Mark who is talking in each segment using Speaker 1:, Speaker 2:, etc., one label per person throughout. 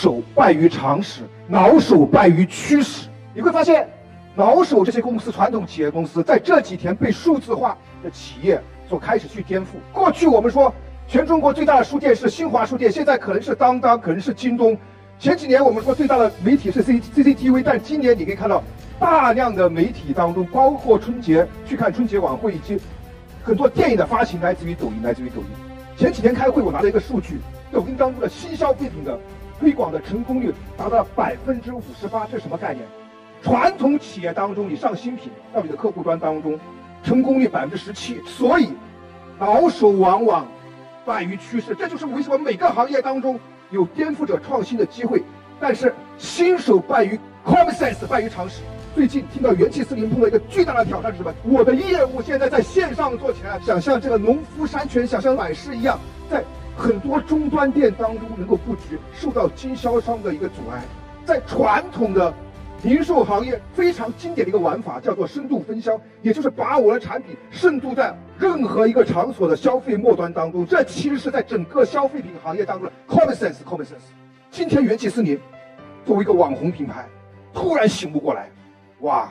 Speaker 1: 手败于常识，老手败于趋势。你会发现，老手这些公司，传统企业公司在这几天被数字化的企业所开始去颠覆。过去我们说，全中国最大的书店是新华书店，现在可能是当当，可能是京东。前几年我们说最大的媒体是 C C C T V，但今年你可以看到大量的媒体当中，包括春节去看春节晚会，以及很多电影的发行来自于抖音，来自于抖音。前几天开会，我拿了一个数据，抖音当中的新消费品的推广的成功率达到了百分之五十八，这是什么概念？传统企业当中，你上新品到你的客户端当中，成功率百分之十七，所以老手往往败于趋势，这就是为什么每个行业当中。有颠覆者创新的机会，但是新手败于 consensus 败于常识。最近听到元气森林碰到一个巨大的挑战是什么？我的业务现在在线上做起来，想像这个农夫山泉，想像百事一样，在很多终端店当中能够布局，受到经销商的一个阻碍，在传统的。零售行业非常经典的一个玩法叫做深度分销，也就是把我的产品渗透在任何一个场所的消费末端当中。这其实是在整个消费品行业当中的 common sense，common sense。今天元气森林作为一个网红品牌，突然醒悟过来，哇，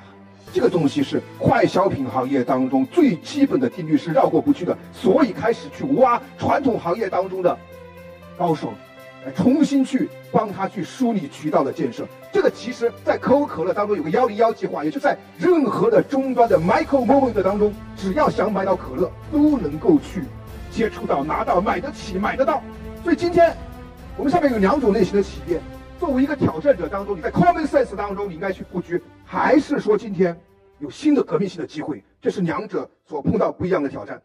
Speaker 1: 这个东西是快消品行业当中最基本的定律是绕过不去的，所以开始去挖传统行业当中的高手。来重新去帮他去梳理渠道的建设，这个其实，在可口可乐当中有个幺零幺计划，也就在任何的终端的 micro moment 当中，只要想买到可乐，都能够去接触到、拿到、买得起、买得到。所以今天，我们下面有两种类型的企业，作为一个挑战者当中，你在 common sense 当中，你应该去布局，还是说今天有新的革命性的机会？这是两者所碰到不一样的挑战。